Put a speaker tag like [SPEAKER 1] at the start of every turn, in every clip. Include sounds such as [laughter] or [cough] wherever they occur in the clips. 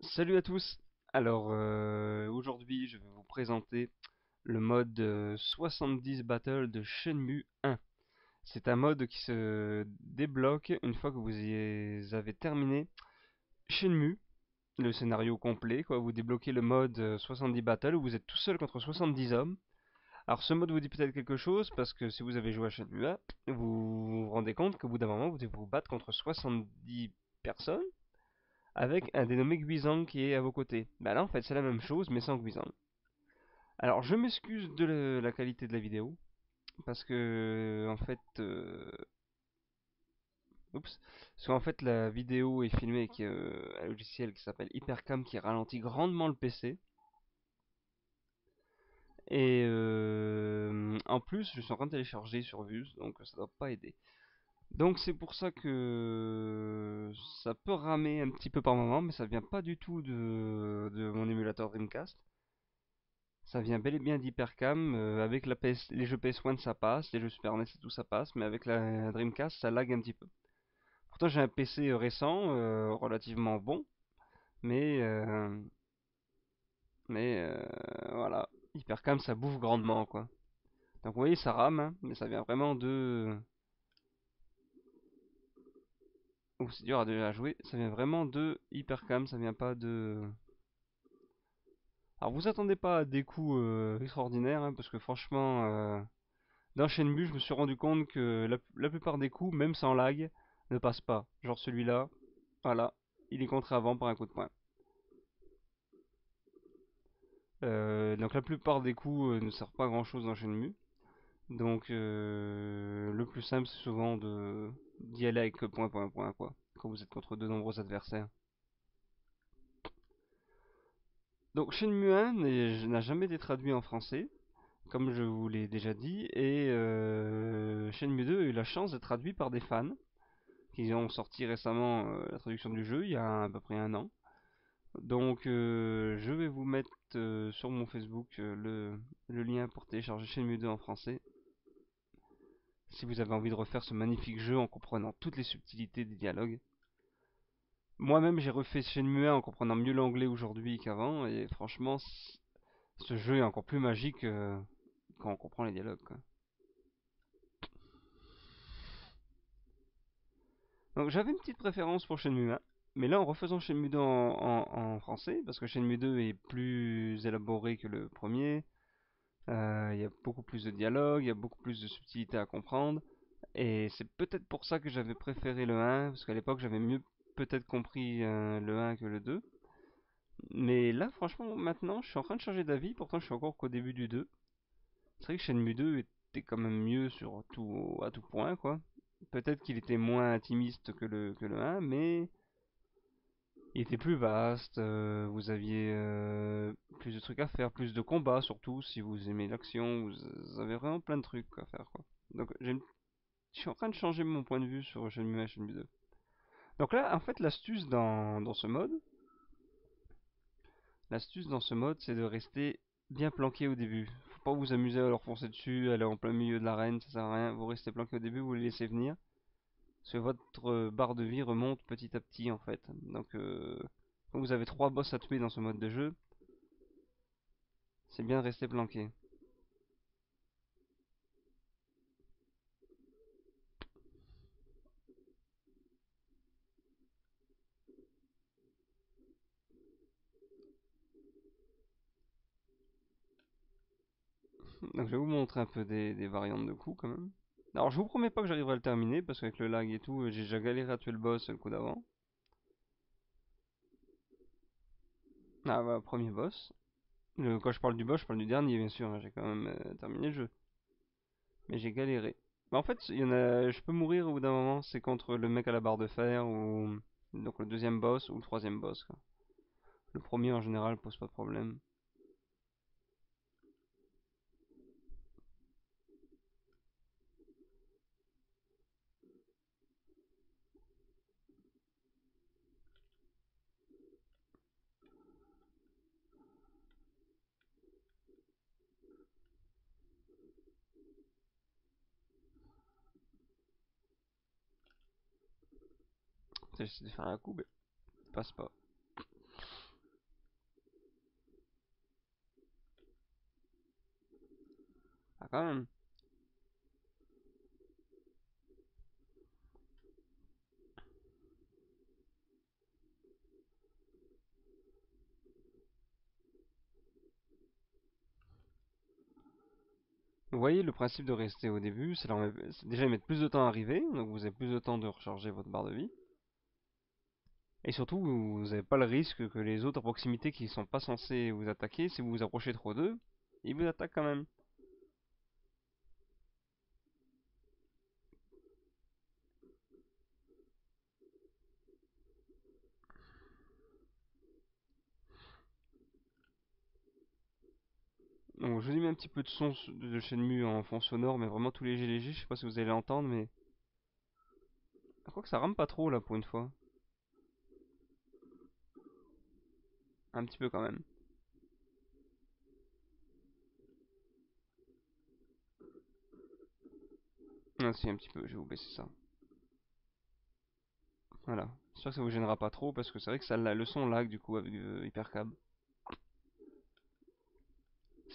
[SPEAKER 1] Salut à tous. Alors euh, aujourd'hui, je vais vous présenter le mode euh, 70 Battle de Shenmue 1. C'est un mode qui se débloque une fois que vous avez terminé Shenmue, le scénario complet. Quoi. Vous débloquez le mode euh, 70 Battle où vous êtes tout seul contre 70 hommes. Alors ce mode vous dit peut-être quelque chose parce que si vous avez joué à Shenmue 1, vous vous rendez compte qu'au bout d'un moment, vous devez vous battre contre 70 personnes avec un dénommé Guizang qui est à vos côtés. Bah là en fait c'est la même chose mais sans Guizang. Alors je m'excuse de la, qualité de la vidéo parce que en fait euh, oups parce qu'en fait la vidéo est filmée avec euh, un logiciel qui s'appelle Hypercam qui ralentit grandement le PC et euh, en plus je suis en train de télécharger sur Vue donc ça doit pas aider. Donc c'est pour ça que ça peut ramer un petit peu par moment, mais ça vient pas du tout de, mon émulateur Dreamcast. Ça vient bel et bien d'Hypercam. euh, avec la PS, les jeux PS1 ça passe, les jeux Super NES et tout ça passe, mais avec la Dreamcast ça lag un petit peu. Pourtant j'ai un PC récent, euh, relativement bon, mais euh, mais euh, voilà, Hypercam ça bouffe grandement quoi. Donc vous voyez ça rame, hein, mais ça vient vraiment de Oh, c'est dur à, jouer. Ça vient vraiment de Hypercam, ça vient pas de... Alors vous attendez pas à des coups euh, extraordinaires, hein, parce que franchement, euh, dans Shenmue, je me suis rendu compte que la, plupart des coups, même sans lag, ne passent pas. Genre celui-là, voilà, il est contré avant par un coup de poing. Euh, donc la plupart des coups euh, ne servent pas grand chose dans Shenmue. Donc euh, le plus simple c'est souvent d'y aller avec point point point quoi, quand vous êtes contre de nombreux adversaires. Donc Shenmue 1 n'est- n'a jamais été traduit en français, comme je vous l'ai déjà dit, et euh, Shenmue 2 a eu la chance d'être traduit par des fans qui ont sorti récemment euh, la traduction du jeu, il y a à peu près un an. Donc euh, je vais vous mettre euh, sur mon Facebook euh, le, le lien pour télécharger Shenmue 2 en français, si vous avez envie de refaire ce magnifique jeu en comprenant toutes les subtilités des dialogues. Moi-même j'ai refait Shenmue 1 en comprenant mieux l'anglais aujourd'hui qu'avant, et franchement ce jeu est encore plus magique euh, quand on comprend les dialogues. Donc j'avais une petite préférence pour Shenmue 1, mais là en refaisant Shenmue 2 en, en, français, parce que Shenmue 2 est plus élaboré que le premier, il y a beaucoup plus de dialogue, il y a beaucoup plus de subtilité à comprendre, et c'est peut-être pour ça que j'avais préféré le 1, parce qu'à l'époque j'avais mieux peut-être compris euh, le 1 que le 2. Mais là, franchement, maintenant, je suis en train de changer d'avis, pourtant je suis encore qu'au début du 2. C'est vrai que Shenmue 2 était quand même mieux sur tout, à tout point, quoi. Peut-être qu'il était moins intimiste que le, que le 1, mais il était plus vaste, euh, vous aviez euh, plus de trucs à faire, plus de combats surtout, si vous aimez l'action, vous avez vraiment plein de trucs à faire, quoi. Donc je suis en train de changer mon point de vue sur Shenmue 1 et Shenmue 2. Donc là, en fait, l'astuce dans, dans ce mode, l'astuce dans ce mode, c'est de rester bien planqué au début. Faut pas vous amuser à leur foncer dessus, aller en plein milieu de l'arène, ça sert à rien. Vous restez planqué au début, vous les laissez venir. Parce que votre euh, barre de vie remonte petit à petit en fait. Donc euh, quand vous avez trois boss à tuer dans ce mode de jeu, c'est bien de rester planqué. Donc je vais vous montrer un peu des, des variantes de coups quand même. Alors je vous promets pas que j'arriverai à le terminer parce qu'avec le lag et tout, euh, j'ai déjà galéré à tuer le boss le coup d'avant. Ah bah premier boss. Quand je parle du boss, je parle du dernier bien sûr, hein, j'ai quand même euh, terminé le jeu. Mais j'ai galéré. Bah, en fait, il y a, je peux mourir au bout d'un moment, c'est contre le mec à la barre de fer ou donc le deuxième boss ou le troisième boss. Le premier en général pose pas de problème. J'essaie de faire un coup, mais ça passe pas. Ah, quand même. Vous voyez le principe de rester au début, c'est déjà ils mettent plus de temps à arriver, donc vous avez plus de temps de recharger votre barre de vie. Et surtout, vous n'avez pas le risque que les autres à proximité qui sont pas censés vous attaquer, si vous vous approchez trop d'eux, ils vous attaquent quand même. Donc je vous ai mis un petit peu de son de Shenmue en fond sonore, mais vraiment tout léger léger, je sais pas si vous allez l'entendre, mais... Je crois que ça rame pas trop là pour une fois. Un petit peu quand même. Ah si, un petit peu, je vais vous baisser ça. Voilà. J'espère que ça vous gênera pas trop, parce que c'est vrai que ça, le son lag du coup avec euh, Hypercab.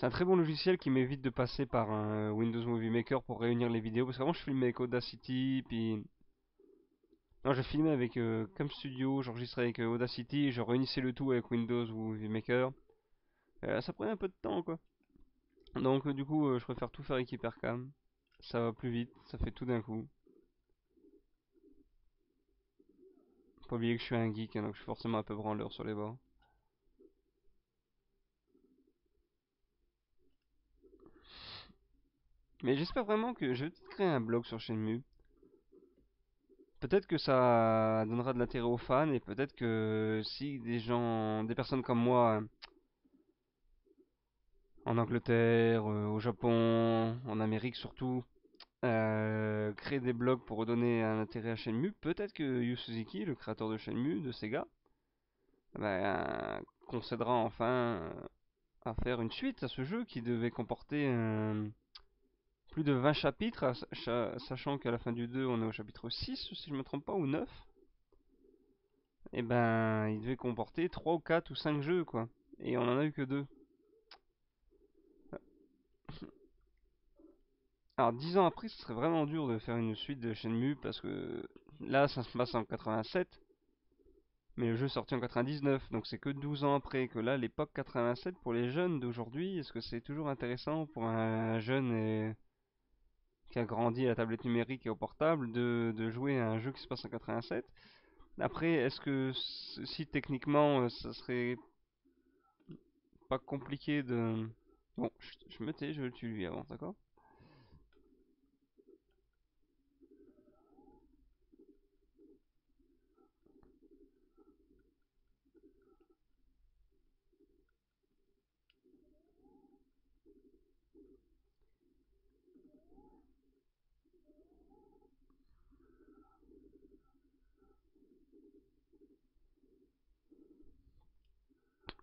[SPEAKER 1] C'est un très bon logiciel qui m'évite de passer par un Windows Movie Maker pour réunir les vidéos, parce qu'avant je filmais avec Audacity, puis... Non, je filmais avec euh, Cam Studio, j'enregistrais avec euh, Audacity, je réunissais le tout avec Windows Movie Maker. Euh, ça prenait un peu de temps, quoi. Donc, du coup, je préfère tout faire avec Hypercam. Ça va plus vite, ça fait tout d'un coup. Pas oublier que je suis un geek, hein, donc je suis forcément un peu branleur sur les bords. Mais j'espère vraiment que je vais créer un blog sur Shenmue. Peut-être que ça donnera de l'intérêt aux fans et peut-être que si des gens, des personnes comme moi, en Angleterre, euh, au Japon, en Amérique surtout, euh, créent des blogs pour redonner un intérêt à Shenmue, peut-être que Yu Suzuki, le créateur de Shenmue, de Sega, ben, concédera enfin à faire une suite à ce jeu qui devait comporter un plus de 20 chapitres, sachant qu'à la fin du 2, on est au chapitre 6, si je me trompe pas, ou 9. Et eh ben, il devait comporter 3 ou 4 ou 5 jeux, quoi. Et on en a eu que 2. [laughs] Alors, 10 ans après, ce serait vraiment dur de faire une suite de Shenmue, parce que là, ça se passe en 87. Mais le jeu est sorti en 99, donc c'est que 12 ans après que là, l'époque 87 pour les jeunes d'aujourd'hui, est-ce que c'est toujours intéressant pour un jeune et qui a grandi à la tablette numérique et au portable de, jouer à un jeu qui se passe en 87. Après, est-ce que si techniquement euh, ça serait pas compliqué de... Bon, je, je me tais, je le tue lui avant, d'accord?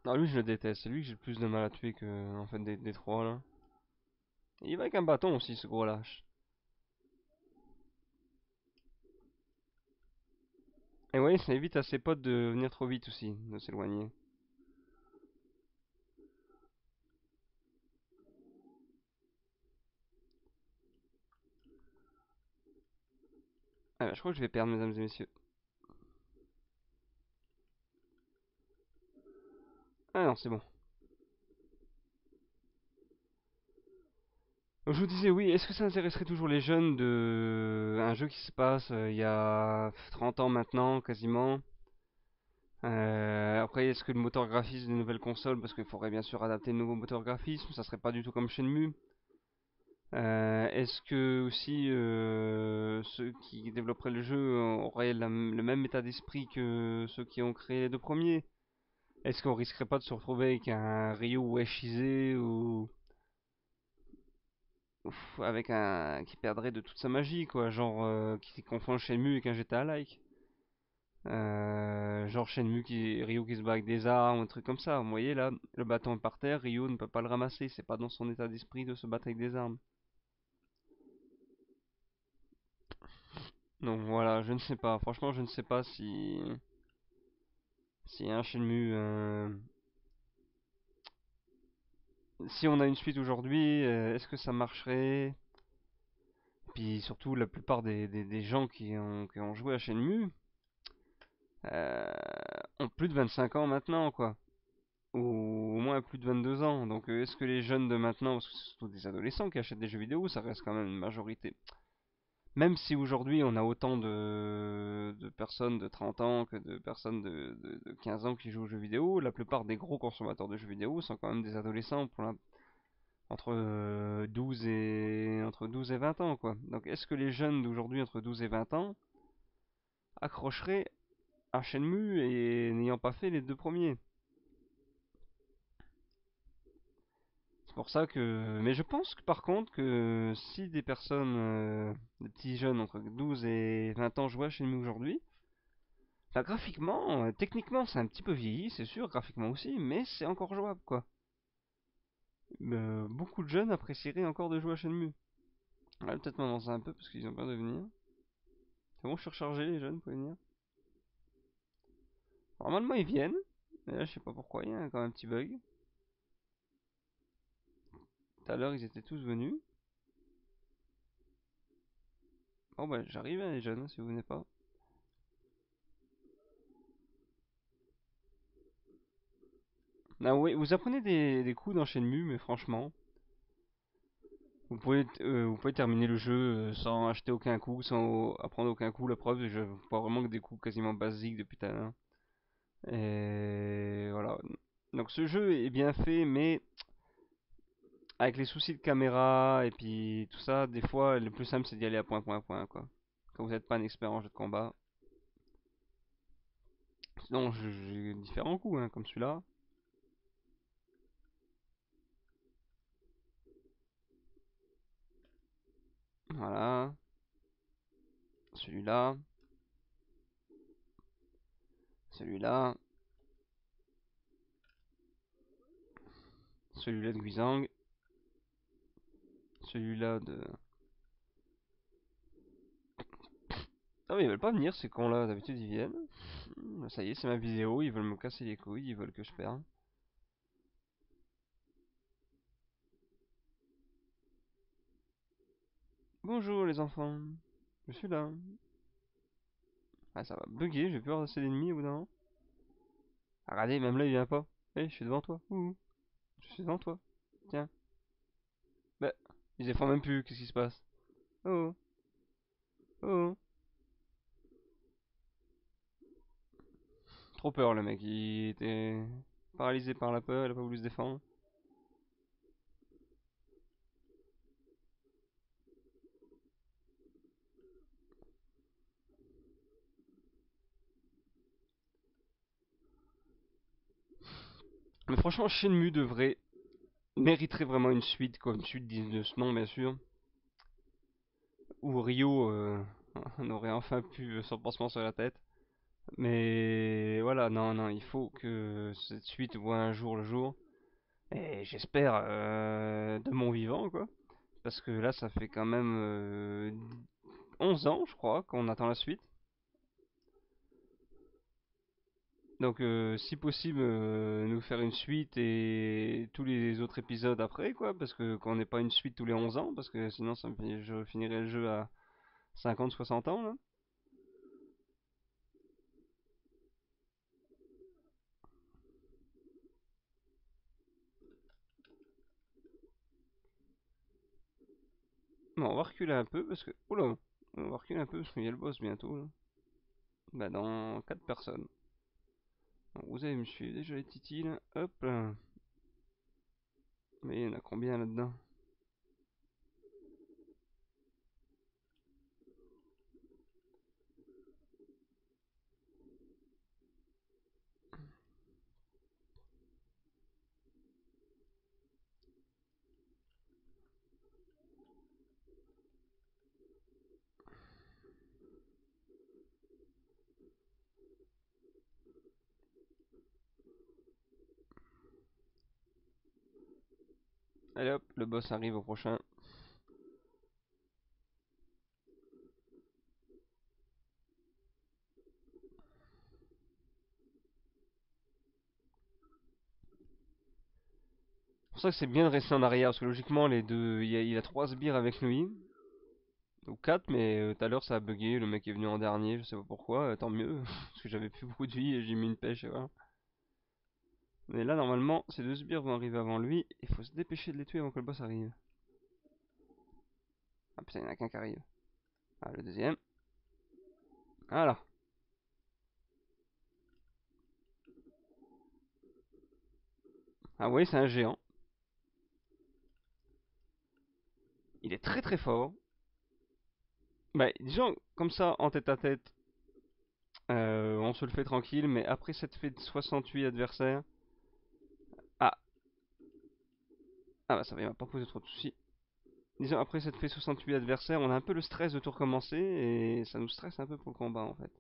[SPEAKER 1] Non, lui je le déteste, c'est lui que j'ai le plus de mal à tuer que en fait des, trois là. il va avec un bâton aussi ce gros lâche. Et oui, ça évite à ses potes de venir trop vite aussi, de s'éloigner. Ah bah, je crois que je vais perdre mesdames et messieurs. Ah non, c'est bon. je vous disais, oui, est-ce que ça intéresserait toujours les jeunes de un jeu qui se passe euh, il y a 30 ans maintenant, quasiment? Euh, Après, est-ce que le moteur graphisme des nouvelles consoles, parce qu'il faudrait bien sûr adapter le nouveau moteur graphisme, ça serait pas du tout comme Shenmue euh, Est-ce que aussi ceux qui développeraient le jeu auraient le même état d'esprit que ceux qui ont créé les deux premiers? Est-ce qu'on risquerait pas de se retrouver avec un Ryu Ueshize ou avec un qui perdrait de toute sa magie quoi, genre euh, qui confond Shenmue avec un GTA like. Euh, genre Shenmue qui Ryu qui se bat avec des armes, un truc comme ça. Vous voyez là, le bâton est par terre, Ryu ne peut pas le ramasser, c'est pas dans son état d'esprit de se battre avec des armes. Donc voilà, je ne sais pas. Franchement, je ne sais pas si si un Shenmue euh, si on a une suite aujourd'hui, euh, est-ce que ça marcherait? Puis surtout, la plupart des, gens qui ont, joué à Shenmue euh, ont plus de 25 ans maintenant, quoi. Ou au moins plus de 22 ans. Donc est-ce que les jeunes de maintenant, parce que c'est surtout des adolescents qui achètent des jeux vidéo, ça reste quand même une majorité. Même si aujourd'hui on a autant de, de personnes de 30 ans que de personnes de, de- de 15 ans qui jouent aux jeux vidéo, la plupart des gros consommateurs de jeux vidéo sont quand même des adolescents pour la- entre euh, 12 et entre 12 et 20 ans quoi. Donc est-ce que les jeunes d'aujourd'hui entre 12 et 20 ans accrocheraient à Shenmue et n'ayant pas fait les deux premiers? Pour ça que mais je pense que par contre que si des personnes euh, des petits jeunes entre 12 et 20 ans jouaient à Shenmue aujourd'hui, bah, graphiquement, euh, techniquement c'est un petit peu vieilli, c'est sûr, graphiquement aussi, mais c'est encore jouable quoi. Euh, beaucoup de jeunes apprécieraient encore de jouer à Shenmue. Peut-être m'avancer un peu parce qu'ils ont peur de venir. C'est bon, je suis rechargé, les jeunes, pouvez venir. Normalement, ils viennent. Mais là, je sais pas pourquoi, il y a quand même un petit bug. Tout à l'heure, ils étaient tous venus. Bon, bah, j'arrive, hein, les jeunes, si vous venez pas. Ah oui, vous apprenez des, coups Shenmue, mais franchement, vous pouvez, euh, vous pouvez terminer le jeu euh, sans acheter aucun coup, sans apprendre aucun coup. La preuve, je vois vraiment que des coups quasiment basiques à l'heure. Et voilà. Donc ce jeu est bien fait, mais avec les soucis de caméra et puis tout ça, des fois, le plus simple c'est d'y aller à point, point, point, quoi. Quand vous n'êtes pas un expert en jeu de combat. Sinon, j'ai différents coups, hein, comme celui-là. Voilà. Celui-là. Celui-là. Celui-là de Guizang. Celui-là de... Ah mais ils veulent pas venir ces cons là, d'habitude ils viennent. Hmm, Ça y est, c'est ma vidéo, ils veulent me casser les couilles, ils veulent que je perde. Bonjour les enfants, je suis là. Ah ça va bugger, plus avoir assez d'ennemis au bout d'un moment. Ah, Regardez, même là il vient pas. Eh, je suis devant toi. Ouh, je suis devant toi. Tiens. Ils les font même plus, qu'est-ce qui se passe? Oh, oh, oh. Trop peur le mec, il était paralysé par la peur, il a pas voulu se défendre. Mais franchement, Shenmue devrait mériterait vraiment une suite, quoi, une suite de ce nom bien sûr. Où Rio euh, [laughs] on aurait enfin pu son pansement sur la tête. Mais voilà, non, non, il faut que cette suite voit un jour le jour. Et j'espère euh, de mon vivant, quoi. Parce que là, ça fait quand même euh, 11 ans, je crois, qu'on attend la suite. Donc, euh, si possible, euh, nous faire une suite et tous les autres épisodes après, quoi. Parce que qu'on n'ait pas une suite tous les 11 ans, parce que sinon, ça je finirais le jeu à 50-60 ans. Bon, on va reculer un peu, parce que... Oula! On va reculer un peu, parce qu'il y a le boss bientôt. Bah, dans 4 personnes. Vous allez me suivre déjà les titis, là. Hop. Mais il y en a combien là-dedans? Allez hop, le boss arrive au prochain. pour ça que c'est bien de rester en arrière, parce que logiquement, les deux, il, a, trois sbires avec lui. Ou quatre, mais euh, tout à l'heure ça a bugué, le mec est venu en dernier, je sais pas pourquoi, euh, tant mieux, [laughs] parce que j'avais plus beaucoup de vie et j'ai mis une pêche voilà. Mais là, normalement, ces deux sbires vont arriver avant lui, il faut se dépêcher de les tuer avant que le boss arrive. Ah putain, il y en a qu'un qui arrive. Ah, le deuxième. Voilà. Ah oui, c'est un géant. Il est très très fort. Bah, disons, comme ça, en tête à tête, euh, on se le fait tranquille, mais après cette fait de 68 adversaires... Ah Ah bah ça va, pas poser trop de soucis. Disons, après cette fait 68 adversaires, on a un peu le stress de tout recommencer, et ça nous stresse un peu pour le combat, en fait.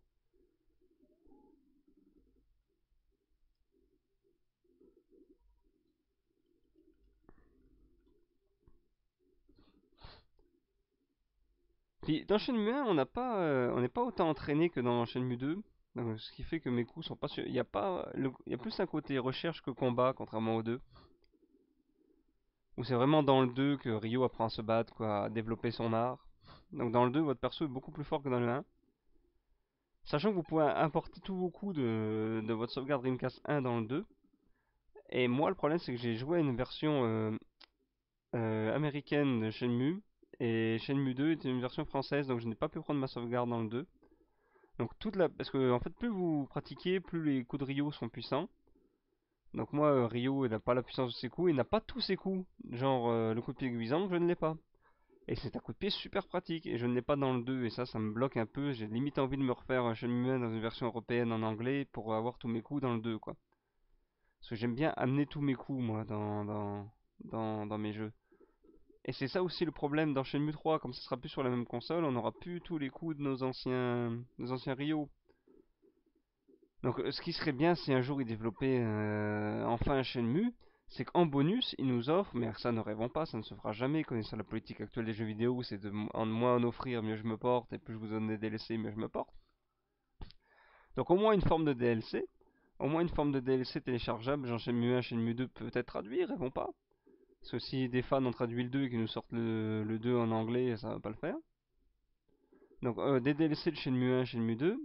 [SPEAKER 1] Puis dans Shenmue 1, on n'a pas, euh, on n'est pas autant entraîné que dans Shenmue 2. Donc, ce qui fait que mes coups sont pas Il y il y a plus un côté recherche que combat, contrairement au 2. C'est vraiment dans le 2 que Ryo apprend à se battre, quoi, à développer son art? Donc dans le 2, votre perso est beaucoup plus fort que dans le 1. Sachant que vous pouvez importer tous vos coups de, de votre sauvegarde Dreamcast 1 dans le 2. Et moi, le problème, c'est que j'ai joué à une version euh, euh, américaine de Shenmue et Shenmue 2 était une version française, donc je n'ai pas pu prendre ma sauvegarde dans le 2. Donc toute la... Parce que en fait, plus vous pratiquez, plus les coups de Ryo sont puissants. Donc moi, euh, il n'a pas la puissance de ses coups, il n'a pas tous ses coups. Genre euh, le coup de pied aiguisant, je ne l'ai pas. Et c'est un coup de pied super pratique, et je ne l'ai pas dans le 2, et ça, ça me bloque un peu. J'ai limite envie de me refaire Shenmue 1 dans une version européenne en anglais pour avoir tous mes coups dans le 2, quoi. Parce que j'aime bien amener tous mes coups, moi, dans, dans, dans, dans mes jeux. Et c'est ça aussi le problème dans Shenmue 3, comme ça sera plus sur la même console, on n'aura plus tous les coups de nos anciens, nos anciens. Donc euh, ce qui serait bien si un jour ils développaient euh, enfin un Shenmue, c'est qu'en bonus, ils nous offrent, mais ça ne rêvons pas, ça ne se fera jamais, connaissant la politique actuelle des jeux vidéo, c'est de moins en offrir, mieux je me porte, et plus je vous donne des DLC, mieux je me porte. Donc au moins une forme de DLC, au moins une forme de DLC téléchargeable, genre Shenmue 1, Shenmue 2 peut-être traduire, rêvons pas. Parce que si des fans ont traduit le 2 et qu'ils nous sortent le, 2 en anglais, ça va pas le faire. Donc euh, des DLC de Shenmue 1, Shenmue 2,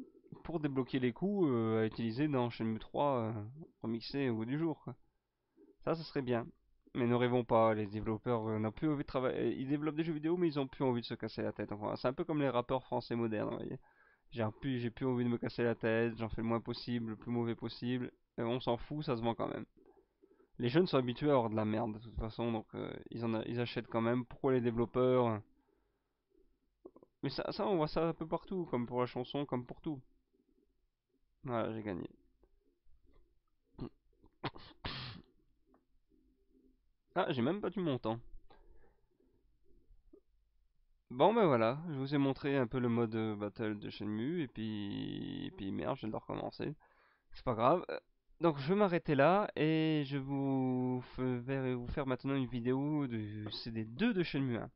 [SPEAKER 1] pour débloquer les coups euh, à utiliser dans Shenmue 3 euh, remixé au bout du jour. Ça, ça serait bien. Mais ne rêvons pas, les développeurs n'ont plus envie de travailler. Ils développent des jeux vidéo, mais ils ont plus envie de se casser la tête. C'est un peu comme les rappeurs français modernes, vous voyez. J'ai plus, j'ai plus envie de me casser la tête, j'en fais le moins possible, le plus mauvais possible. On s'en fout, ça se vend quand même. Les jeunes sont habitués à avoir de la merde de toute façon, donc euh, ils, en achètent quand même. Pourquoi les développeurs Mais ça, on voit ça un peu partout, comme pour la chanson, comme pour tout. Voilà, j'ai gagné. Ah, j'ai même pas du montant. Bon ben voilà, je vous ai montré un peu le mode euh, battle de Shenmue et puis merde, je de recommencer. C'est pas grave. Donc je vais m'arrêter là et je vais vous faire maintenant une vidéo de CD2 de Shenmue 1.